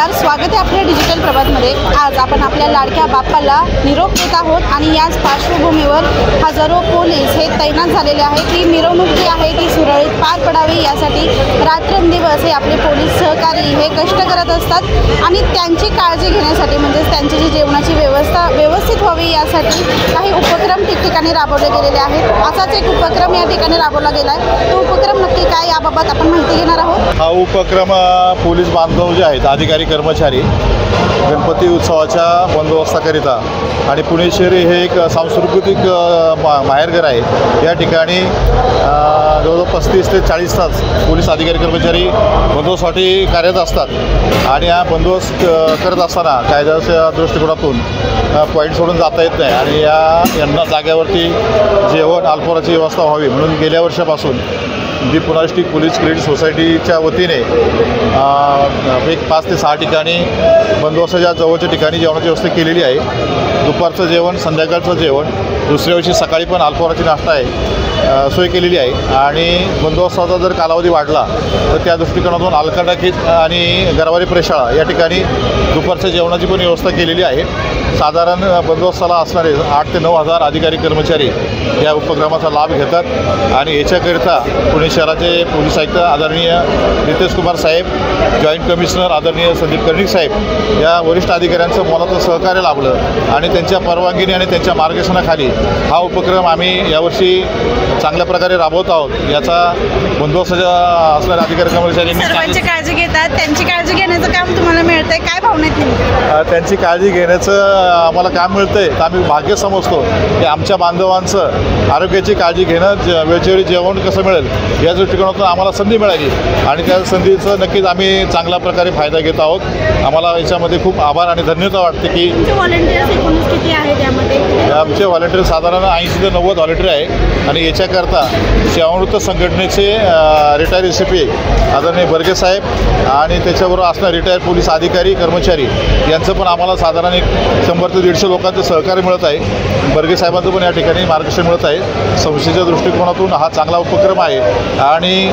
नमस्कार स्वागत आहे आपल्या डिजिटल प्रभातमध्ये. आज आपण आपल्या लाडक्या बाप्पाला निरोप देत आहोत आणि याच पार्श्वभूमीवर हजारो पोलीस हे तैनात झालेले आहेत. की मिरवणूक जी आहे ती सुरळीत पार पडावी यासाठी रात्रंदिवस हे आपले पोलीस सहकारी हे कष्ट करत असतात. आणि त्यांची काळजी घेण्यासाठी म्हणजेच त्यांची जी जेवणाची व्यवस्था व्यवस्थित व्हावी यासाठी काही उपक्रम ठिकठिकाणी राबवले गेलेले आहेत. असाच एक उपक्रम या ठिकाणी राबवला गेला आहे. तो उपक्रम नक्की काय याबाबत आपण माहिती घेणार आहोत? हा उपक्रम पोलीस बांधव जे आहेत अधिकारी कर्मचारी गणपती उत्सवाच्या बंदोबस्ताकरिता आणि पुणे शहर हे एक सांस्कृतिक मा- माहेरघर आहे. या ठिकाणी जवळजवळ पस्तीस ते चाळीस तास पोलीस अधिकारी कर्मचारी बंदोबस्तासाठी कार्यरत असतात. आणि हा बंदोबस्त करत असताना कायद्याच्या दृष्टिकोनातून पॉईंट सोडून जाता येत नाही. आणि या यांना जाग्यावरती जेवण अल्पोराची व्यवस्था व्हावी म्हणून गेल्या वर्षापासून दीप पुनास्टिक पोलीस क्रेडिट सोसायटीच्या वतीने एक पाच ते सहा ठिकाणी बंदोबस्ताच्या जवळच्या ठिकाणी जेवणाची व्यवस्था केलेली आहे. दुपारचं जेवण संध्याकाळचं जेवण दुसऱ्या दिवशी सकाळी पण अल्पवराची नाश्ता आहे सोय केलेली आहे. आणि बंदोबस्ताचा जर कालावधी वाढला तर त्या दृष्टिकोनातून अलकाटाकीत आणि गरवारी प्रशाळा या ठिकाणी दुपारच्या जेवणाची पण व्यवस्था केलेली आहे. साधारण बंदोबस्ताला असणारे आठ ते नऊ हजार अधिकारी कर्मचारी या उपक्रमाचा लाभ घेतात आणि याच्याकरिता पुणे शहराचे पोलीस आयुक्त आदरणीय नितेश कुमार साहेब जॉईंट कमिशनर आदरणीय संदीप कर्णिक साहेब या वरिष्ठ अधिकाऱ्यांचं मोलाचं सहकार्य लाभलं आणि त्यांच्या परवानगीने आणि त्यांच्या मार्गदर्शनाखाली हा उपक्रम आम्ही यावर्षी चांगल्या प्रकारे राबवत आहोत. याचा बंदोबस्ताच्या असणाऱ्या अधिकारी कर्मचाऱ्यांनी सर्वांची काळजी घेतात. त्यांची काळजी घेण्याचं काम तुम्हाला मिळतंय. काय भावना त्यांची काळजी घेण्याचं आम्हाला काम मिळतं आहे तर आम्ही भाग्य समजतो की आमच्या बांधवांचं आरोग्याची काळजी घेणं ज वेळच्या वेळी जेवण कसं मिळेल या दृष्टिकोनातून आम्हाला संधी मिळाली. आणि त्या संधीचं नक्कीच आम्ही चांगल्या प्रकारे फायदा घेत आहोत. आम्हाला याच्यामध्ये खूप आभार आणि धन्यता वाटते की आमचे व्हॉलेंटियर साधारण ऐंशी ते नव्वद व्हॉलेंटियर आहे. आणि याच्याकरता सेवावृत्त संघटनेचे रिटायर एस पी आदरणीय बर्गे साहेब आणि त्याच्याबरोबर असणारे रिटायर पोलीस अधिकारी कर्मचारी यांचं पण आम्हाला साधारण एक शंभर ते दीडशे लोकांचं सहकार्य मिळत आहे. बर्गे साहेबांचं पण या ठिकाणी मार्गदर्शन मिळत आहे. संस्थेच्या दृष्टिकोनातून हा चांगला उपक्रम आहे. आणि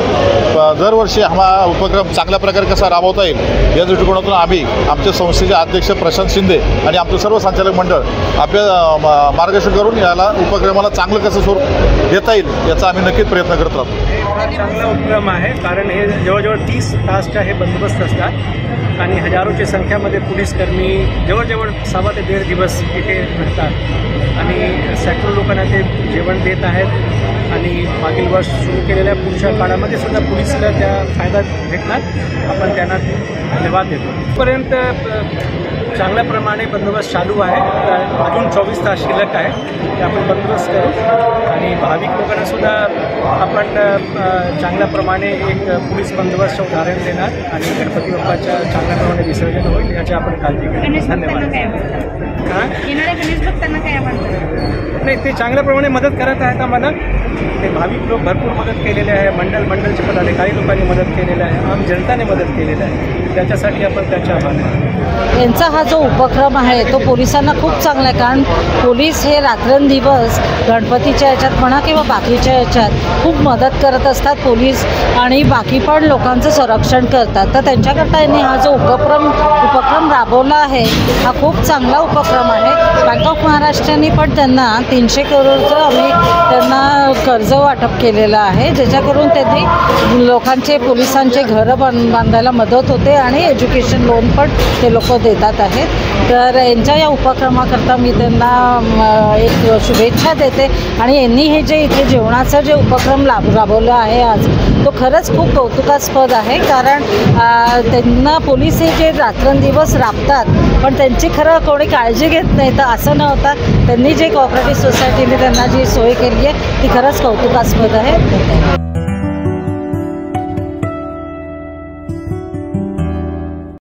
दरवर्षी हा उपक्रम चांगल्या प्रकारे कसा राबवता येईल या दृष्टिकोनातून आम्ही आमच्या संस्थेचे अध्यक्ष प्रशांत शिंदे आणि आमचं सर्व संचालक मंडळ आपल्या म- मार्गदर्शन करून याला उपक्रमाला चांगलं कसं स्वरूप देता येईल याचा आम्ही नक्कीच प्रयत्न करत राहतो. हा चांगला उपक्रम आहे कारण हे जवळजवळ तीस तासच्या हे बंदोबस्त असतात. आणि हजारोच्या संख्यामध्ये पोलीसकर्मी जवळजवळ सव्वा ते दीड दिवस इथे भेटतात आणि सॅकरो लोकांना ते जेवण देत आहेत. आणि मागील वर्ष सुरू केलेल्या पुढच्या काळामध्ये सुद्धा पोलिसला त्या फायदा भेटणार. आपण त्यांना धन्यवाद देतो. पर्यंत चांगल्या प्रमाणे बंदोबस्त चालू आहे. अजून चोवीस तास शिल्लक आहे. ते आपण बंदोबस्त करू. आणि भाविक लोकांना सुद्धा आपण अ, चांगल्या प्रमाणे एक पोलीस बंदोबस्तचं उदाहरण देणार. आणि गणपती बाप्पाच्या चांगल्या प्रमाणे विसर्जन होईल याची आपण काळजी घेऊ धन्यवाद. येणाऱ्या गणेश भक्तांना काय म्हणतात नाही ते चांगल्या प्रमाणे मदत करत आहेत आम्हाला. ते भाविक लोक भरपूर मदत केलेले आहे. मंडळ मंडळचे पदाधिकारी लोकांनी मदत केलेली आहे. आम जनताने मदत केलेली आहे. त्याच्यासाठी आपण त्याच्या आभार. यांचा हा जो उपक्रम आहे तो पोलिसांना खूप चांगला आहे. कारण पोलीस हे रात्रंदिवस गणपतीच्या याच्यात म्हणा किंवा बाकीच्या याच्यात खूप मदत करत असतात पोलीस आणि बाकी पण लोकांचं संरक्षण करतात. तर त्यांच्याकरता यांनी हा जो उपक्रम उपक्रम राबवला आहे हा खूप चांगला उपक्रम आहे. बँक ऑफ महाराष्ट्राने पण त्यांना तीनशे करोडचं आम्ही त्यांना कर्ज वाटप केलेलं आहे. ज्याच्याकरून त्यांनी लोकांचे पोलिसांचे घरं बांध बांधायला मदत होते आणि एज्युकेशन लोन पण ते लोक देतात आहेत. तर यांच्या या उपक्रमाकरता मी त्यांना एक शुभेच्छा देते. आणि यांनी हे जे इथे जेवणाचं जे उपक्रम लाभ राबवलं आहे आज तो खरंच खूप कौतुकास्पद आहे कारण त्यांना पोलीस हे जे रात्रंदिवस राबतात पण त्यांची खरं कोणी काळजी घेत नाही तर असं न होता त्यांनी जे कॉपरेटिव्ह सोसायटीने त्यांना जी सोय केली आहे ती खरंच कौतुकास्पद आहे. धन्यवाद